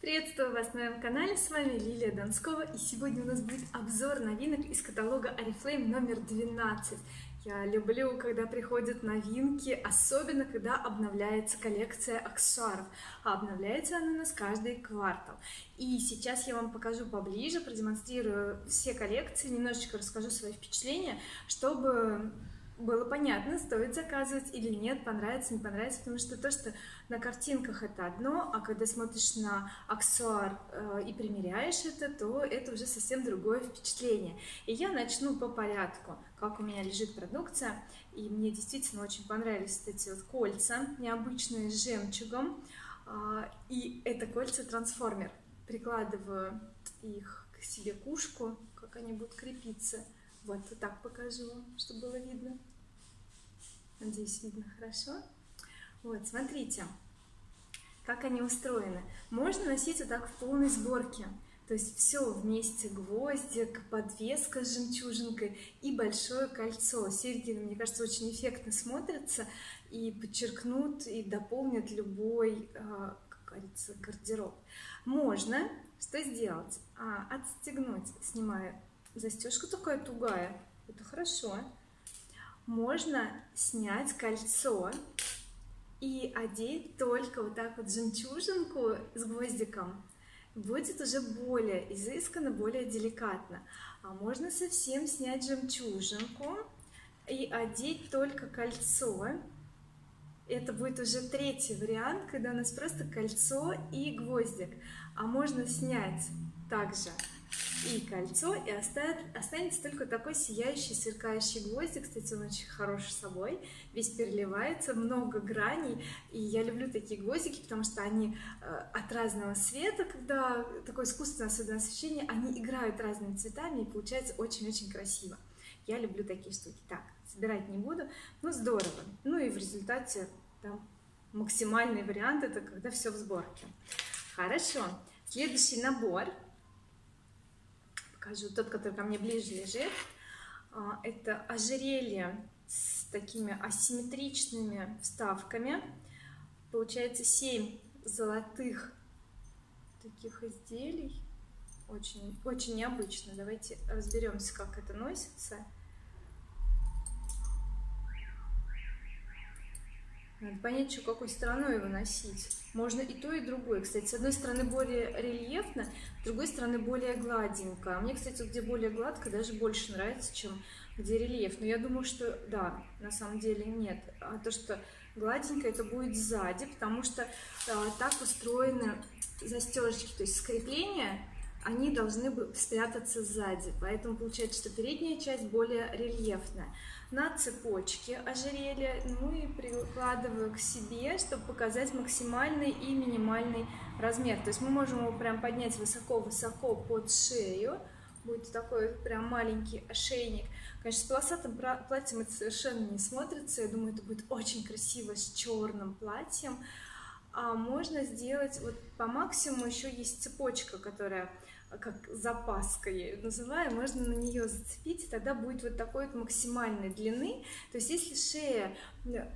Приветствую вас на моем канале, с вами Лилия Донскова, и сегодня у нас будет обзор новинок из каталога Oriflame номер 12. Я люблю, когда приходят новинки, особенно когда обновляется коллекция аксессуаров, а обновляется она у нас каждый квартал. И сейчас я вам покажу поближе, продемонстрирую все коллекции, немножечко расскажу свои впечатления, чтобы было понятно, стоит заказывать или нет, понравится, не понравится, потому что то, что на картинках это одно, а когда смотришь на аксессуар э, и примеряешь это, то это уже совсем другое впечатление. И я начну по порядку, как у меня лежит продукция, и мне действительно очень понравились эти вот кольца, необычные с жемчугом, э, и это кольца трансформер. Прикладываю их к себе кушку, как они будут крепиться. Вот, вот так покажу, чтобы было видно. Надеюсь, видно хорошо. Вот, смотрите, как они устроены. Можно носить вот так в полной сборке. То есть все вместе, гвоздик, подвеска с жемчужинкой и большое кольцо. Серьги, мне кажется, очень эффектно смотрятся и подчеркнут и дополнят любой, а, как говорится, гардероб. Можно что сделать? А, отстегнуть, снимая застежка такая тугая. Это хорошо можно снять кольцо и одеть только вот так вот жемчужинку с гвоздиком будет уже более изысканно, более деликатно. А можно совсем снять жемчужинку и одеть только кольцо. Это будет уже третий вариант, когда у нас просто кольцо и гвоздик. А можно снять также и кольцо, и останется только такой сияющий, сверкающий гвоздик. Кстати, он очень хорош собой, весь переливается, много граней. И я люблю такие гвоздики, потому что они э, от разного цвета, когда такое искусственное особенно освещение, они играют разными цветами, и получается очень-очень красиво. Я люблю такие штуки. Так, собирать не буду, но здорово. Ну и в результате там максимальный вариант это когда все в сборке. Хорошо. Следующий набор покажу, тот, который ко мне ближе лежит. А, это ожерелье с такими асимметричными вставками. Получается 7 золотых таких изделий. Очень, очень необычно. Давайте разберемся, как это носится. Надо понять, что какой стороной его носить. Можно и то, и другое. Кстати, с одной стороны более рельефно, с другой стороны более гладенько. А мне, кстати, где более гладко, даже больше нравится, чем где рельеф. Но я думаю, что да, на самом деле нет. А то, что гладенько, это будет сзади, потому что а, так устроены застежки, то есть скрепление они должны спрятаться сзади. Поэтому получается, что передняя часть более рельефная. На цепочке ожерелья, ну и прикладываю к себе, чтобы показать максимальный и минимальный размер. То есть мы можем его прям поднять высоко-высоко под шею. Будет такой прям маленький ошейник. Конечно, с полосатым платьем это совершенно не смотрится. Я думаю, это будет очень красиво с черным платьем. А можно сделать вот по максимуму еще есть цепочка, которая как запаска я ее называю, можно на нее зацепить, и тогда будет вот такой вот максимальной длины. То есть если шея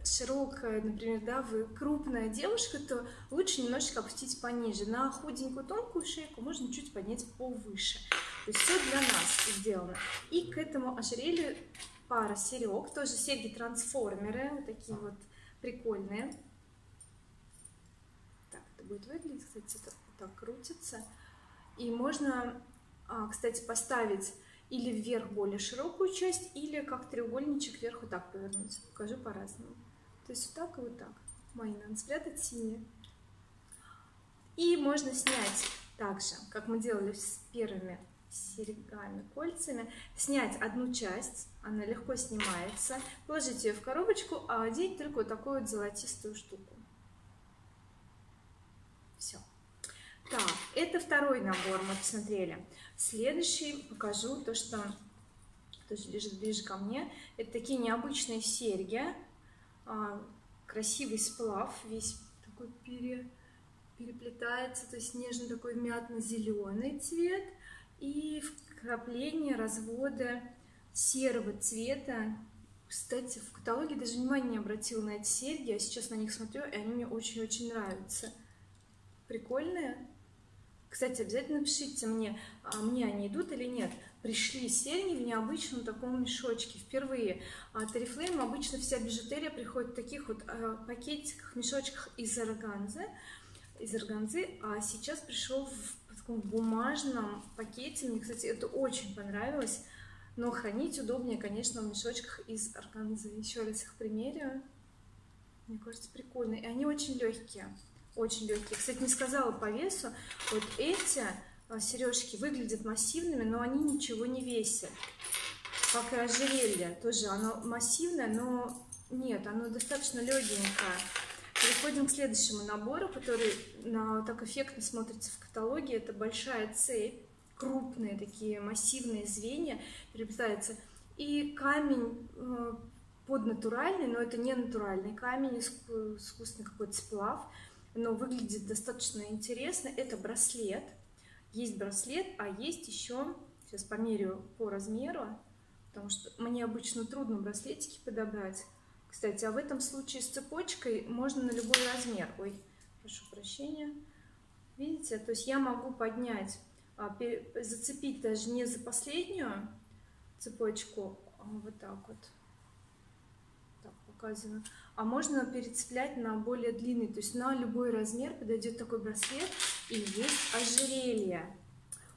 широкая, например, да, вы крупная девушка, то лучше немножечко опустить пониже. На худенькую тонкую шейку можно чуть поднять повыше. То есть все для нас сделано. И к этому ожерелью пара серег, тоже серьги-трансформеры, вот такие вот прикольные. Так, это будет выглядеть, кстати, это так крутится. И можно, а, кстати, поставить или вверх более широкую часть, или как треугольничек вверх вот так повернуть. Покажу по-разному. То есть вот так и вот так. Мои надо спрятать синие. И можно снять также, как мы делали с первыми серьгами, кольцами, снять одну часть, она легко снимается, положить ее в коробочку, а одеть только вот такую вот золотистую штуку. Все. Так, это второй набор мы посмотрели. Следующий покажу то, что тоже лежит ближе ко мне. Это такие необычные серьги. А, красивый сплав, весь такой пере, переплетается, то есть нежный такой мятно-зеленый цвет. И вкрапление, разводы серого цвета. Кстати, в каталоге даже внимания не обратила на эти серьги, я сейчас на них смотрю, и они мне очень-очень нравятся. Прикольные. Кстати, обязательно напишите мне, а, мне они идут или нет. Пришли серьги в необычном таком мешочке впервые. От Oriflame обычно вся бижутерия приходит в таких вот а, пакетиках, мешочках из органзы. Из органзы, а сейчас пришел в таком бумажном пакете. Мне, кстати, это очень понравилось. Но хранить удобнее, конечно, в мешочках из органзы. Еще раз их примерю. Мне кажется, прикольно. И они очень легкие. Очень легкие. Кстати, не сказала по весу. Вот эти а, сережки выглядят массивными, но они ничего не весят. Как и ожерелье. Тоже оно массивное, но нет, оно достаточно легенькое. Переходим к следующему набору, который так эффектно смотрится в каталоге. Это большая цепь, крупные такие массивные звенья переплетаются. И камень э, поднатуральный, но это не натуральный камень, искусственный какой-то сплав, но выглядит достаточно интересно. Это браслет. Есть браслет, а есть еще, сейчас померю по размеру, потому что мне обычно трудно браслетики подобрать. Кстати, а в этом случае с цепочкой можно на любой размер. Ой, прошу прощения. Видите, то есть я могу поднять, а, зацепить даже не за последнюю цепочку, а вот так вот показано. А можно перецеплять на более длинный, то есть на любой размер подойдет такой браслет. И есть ожерелье.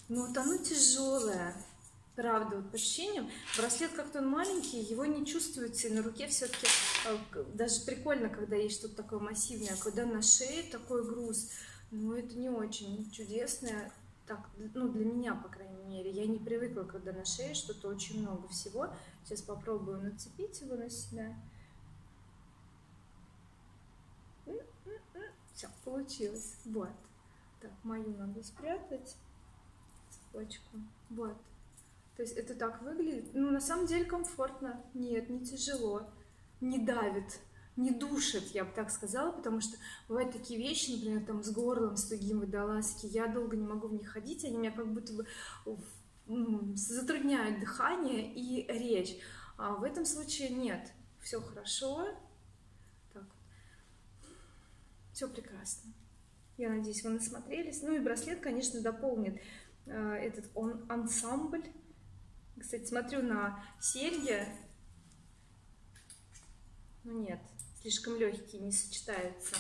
Но вот оно тяжелое. Правда, вот по ощущениям, браслет как-то он маленький, его не чувствуется, и на руке все-таки э, даже прикольно, когда есть что-то такое массивное, когда на шее такой груз, ну это не очень чудесное, так, ну для меня, по крайней мере, я не привыкла, когда на шее что-то очень много всего. Сейчас попробую нацепить его на себя. Все, получилось. Вот. Так, мою надо спрятать. Цепочку. Вот. То есть это так выглядит. Ну, на самом деле комфортно. Нет, не тяжело. Не давит. Не душит, я бы так сказала, потому что бывают такие вещи, например, там с горлом, с тугим водолазки, я долго не могу в них ходить, они меня как будто бы затрудняют дыхание и речь. А в этом случае нет, все хорошо, все прекрасно. Я надеюсь, вы насмотрелись. Ну и браслет, конечно, дополнит э, этот он, ансамбль. Кстати, смотрю на серьги. Ну нет, слишком легкие, не сочетаются.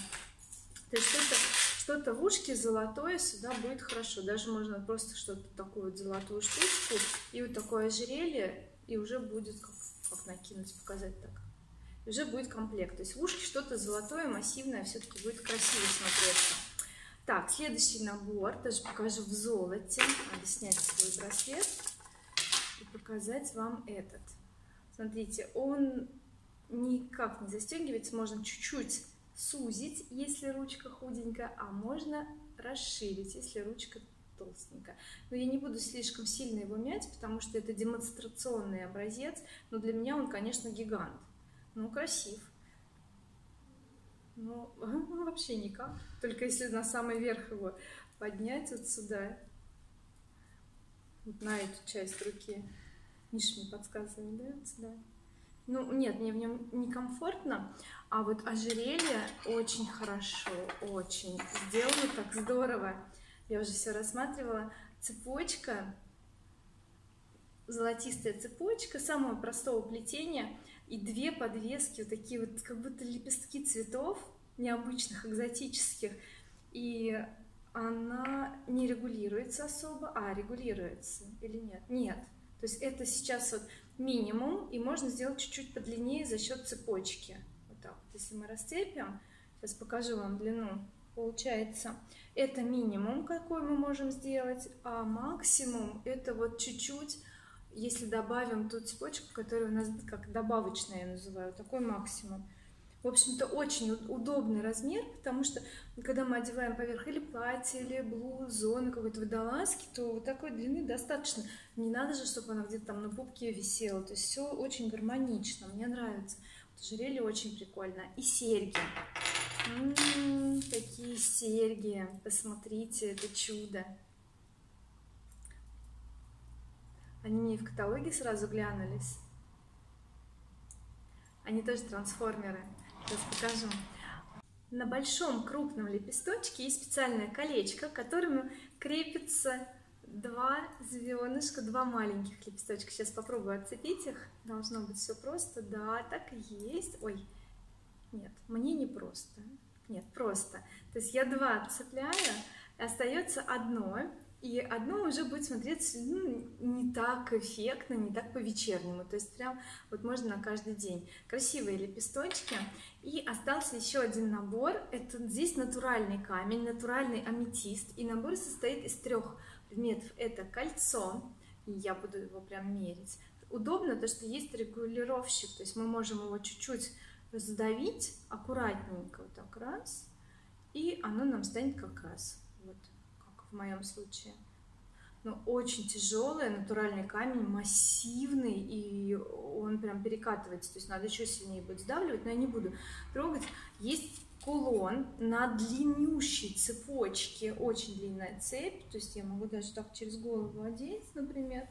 То есть что-то что, -то, в ушке золотое сюда будет хорошо. Даже можно просто что-то такую вот золотую штучку и вот такое ожерелье, и уже будет как, как накинуть, показать так уже будет комплект. То есть в ушке что-то золотое, массивное, все-таки будет красиво смотреться. Так, следующий набор, даже покажу в золоте. Надо снять свой браслет и показать вам этот. Смотрите, он никак не застегивается, можно чуть-чуть сузить, если ручка худенькая, а можно расширить, если ручка толстенькая. Но я не буду слишком сильно его мять, потому что это демонстрационный образец, но для меня он, конечно, гигант. Ну, красив. Ну, вообще никак. Только если на самый верх его поднять вот сюда, вот на эту часть руки. Миша мне подсказывает, да, вот сюда. Ну, нет, мне в нем некомфортно, а вот ожерелье очень хорошо, очень. Сделано так здорово. Я уже все рассматривала. Цепочка, золотистая цепочка, самого простого плетения – и две подвески, вот такие вот, как будто лепестки цветов необычных, экзотических, и она не регулируется особо, а регулируется или нет? Нет. То есть это сейчас вот минимум, и можно сделать чуть-чуть подлиннее за счет цепочки. Вот так вот, если мы расцепим, сейчас покажу вам длину, получается, это минимум, какой мы можем сделать, а максимум это вот чуть-чуть если добавим ту цепочку, которая у нас как добавочная, я называю, такой максимум. В общем-то, очень удобный размер, потому что когда мы одеваем поверх или платье, или блузу, какой-то водолазки, то вот такой длины достаточно. Не надо же, чтобы она где-то там на пупке висела. То есть все очень гармонично, мне нравится. Вот ожерелье очень прикольно. И серьги. М -м -м, такие серьги. Посмотрите, это чудо. Они мне в каталоге сразу глянулись. Они тоже трансформеры. Сейчас покажу. На большом крупном лепесточке есть специальное колечко, к которому крепится два звенышка, два маленьких лепесточка. Сейчас попробую отцепить их. Должно быть все просто. Да, так и есть. Ой, нет, мне не просто. Нет, просто. То есть я два цепляю, и остается одно, и одно уже будет смотреться ну, не так эффектно, не так по-вечернему. То есть прям вот можно на каждый день. Красивые лепесточки. И остался еще один набор. Это здесь натуральный камень, натуральный аметист. И набор состоит из трех предметов. Это кольцо, я буду его прям мерить. Удобно то, что есть регулировщик, то есть мы можем его чуть-чуть сдавить аккуратненько, вот так раз, и оно нам станет как раз, вот в моем случае. Но очень тяжелый, натуральный камень, массивный, и он прям перекатывается, то есть надо еще сильнее будет сдавливать, но я не буду трогать. Есть кулон на длиннющей цепочке, очень длинная цепь, то есть я могу даже так через голову одеть, например,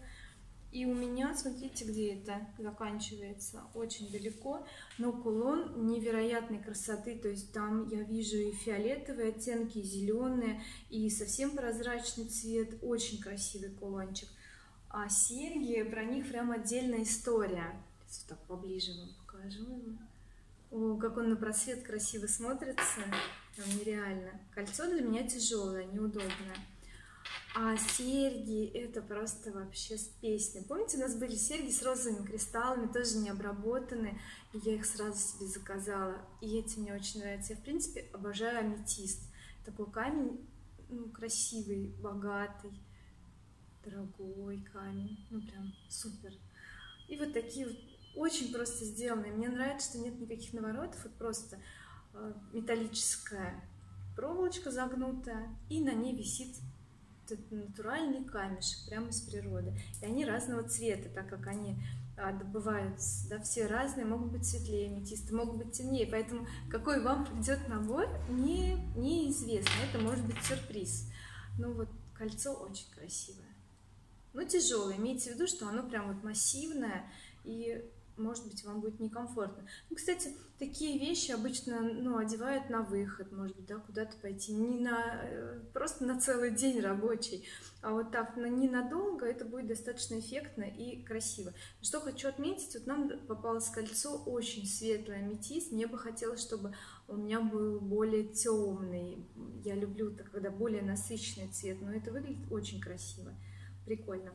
и у меня, смотрите, где это заканчивается, очень далеко, но кулон невероятной красоты, то есть там я вижу и фиолетовые оттенки, и зеленые, и совсем прозрачный цвет, очень красивый кулончик. А серьги, про них прям отдельная история. Сейчас так поближе вам покажу. О, как он на просвет красиво смотрится, прям нереально. Кольцо для меня тяжелое, неудобное. А серьги это просто вообще с песни. Помните, у нас были серьги с розовыми кристаллами, тоже не обработаны, и я их сразу себе заказала. И эти мне очень нравятся. Я, в принципе, обожаю аметист. Такой камень, ну, красивый, богатый, дорогой камень. Ну, прям супер. И вот такие вот очень просто сделанные. Мне нравится, что нет никаких наворотов, вот просто э, металлическая проволочка загнутая, и на ней висит это натуральный камешек прямо из природы. И они разного цвета, так как они а, добываются, да, все разные, могут быть светлее аметисты, могут быть темнее, поэтому какой вам придет набор, не, неизвестно, это может быть сюрприз. Ну вот кольцо очень красивое, но тяжелое, имейте в виду, что оно прям вот массивное. И может быть, вам будет некомфортно. Ну, кстати, такие вещи обычно ну, одевают на выход, может быть, да, куда-то пойти, не на, э, просто на целый день рабочий, а вот так, на ненадолго, это будет достаточно эффектно и красиво. Что хочу отметить, вот нам попалось кольцо очень светлое, аметист, мне бы хотелось, чтобы у меня был более темный, я люблю, когда более насыщенный цвет, но это выглядит очень красиво, прикольно.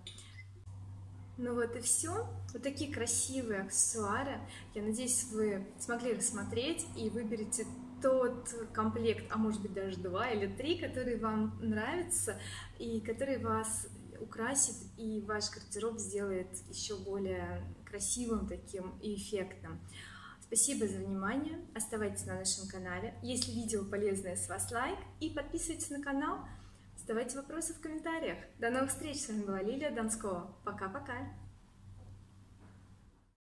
Ну вот и все. Вот такие красивые аксессуары. Я надеюсь, вы смогли рассмотреть и выберете тот комплект, а может быть даже два или три, которые вам нравятся и которые вас украсит и ваш гардероб сделает еще более красивым таким и эффектным. Спасибо за внимание, оставайтесь на нашем канале. Если видео полезное, с вас лайк и подписывайтесь на канал. Задавайте вопросы в комментариях. До новых встреч! С вами была Лилия Донскова. Пока-пока!